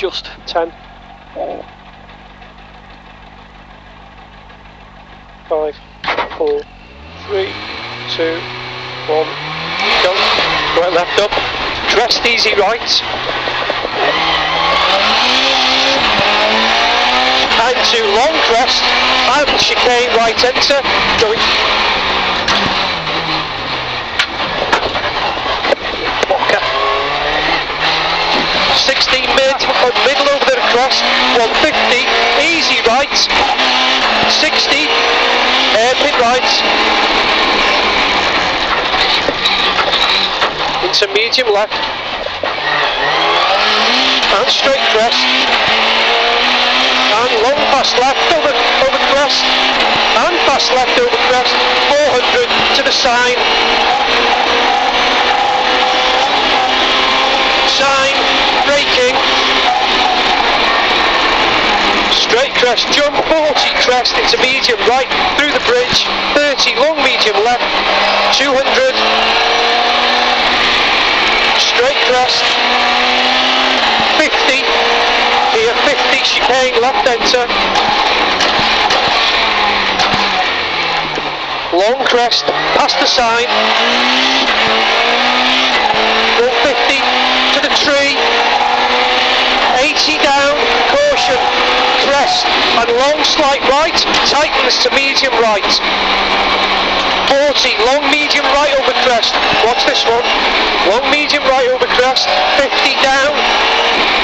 just 10. 5, 4, 3, 2, 1, go. Right left up. Crest easy right. And to long crest. And chicane right enter. Going. Crest, 150, easy right, 60, uh, hairpin right, into medium left, and straight crest, and long pass left over, over crest, and pass left over crest, 400 to the sign, sign, braking, straight crest, jump, 40 crest. It's a medium right, through the bridge, 30 long medium left, 200, straight crest, 50, here 50, chicane, left enter, long crest, past the sign, 150 to the tree, 80 down, caution, crest, and long slight right, tightens to medium right. 40, long medium right over crest, watch this one, long medium right over crest, 50 down,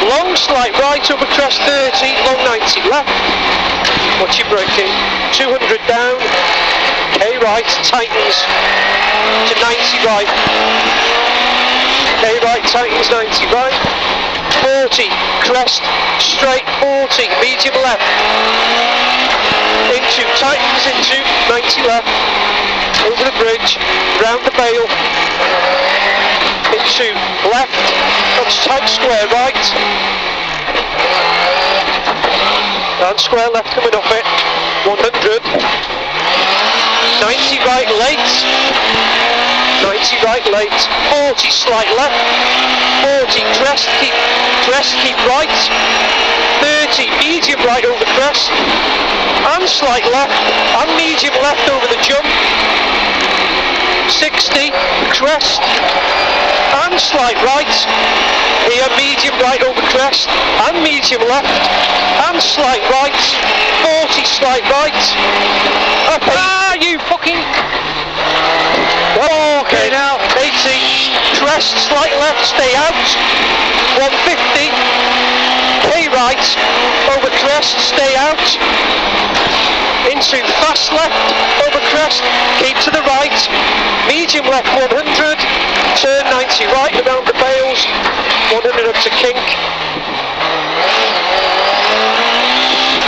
long slight right over crest, 30, long 90 left, watch your braking, 200 down, K right, tightens to 90 right. K right tightens 90 right. 40 crest straight 40 medium left. Into tightens into 90 left. Over the bridge, round the bale. Into left, that's tight square right. And square left coming off it. 100. 90 right late. 90 right late, 40 slight left, 40 crest, keep crest, keep right, 30 medium right over crest, and slight left, and medium left over the jump, 60 crest, and slight right, here medium right over crest, and medium left, and slight right, 40 slight right, up ah, you fucking Okay now, 80, crest, slight left, stay out, 150, K right, over crest, stay out, into fast left, over crest, keep to the right, medium left 100, turn 90 right. Around the bales, 100 up to kink,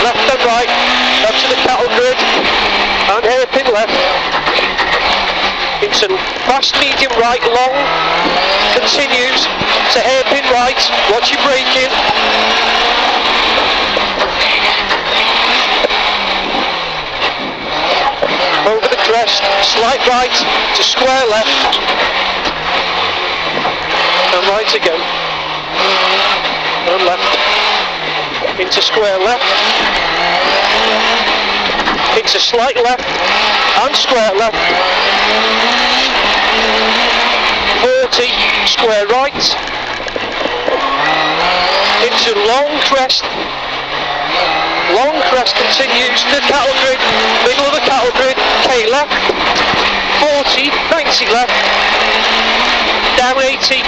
left and right, up to the cattle grid, and hairpin left, into fast medium right long. Continues to hairpin right. Watch your braking over the crest. Slight right to square left. And right again and left. Into square left into slight left and square left. 40 square right. Into long crest. Long crest continues to cattle grid. Middle of the cattle grid K left. 40 90 left. Down 80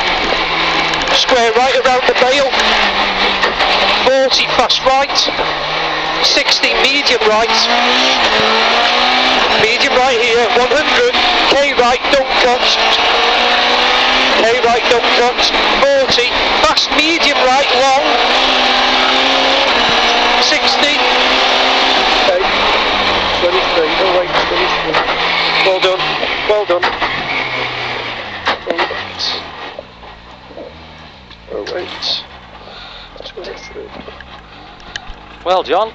square right around the bale. 40 fast right 60 medium right. Medium right here 100 K right don't cut K right don't cut 40 fast medium right long. 60 okay 23 oh wait 23 well done. Well done wait 23 well John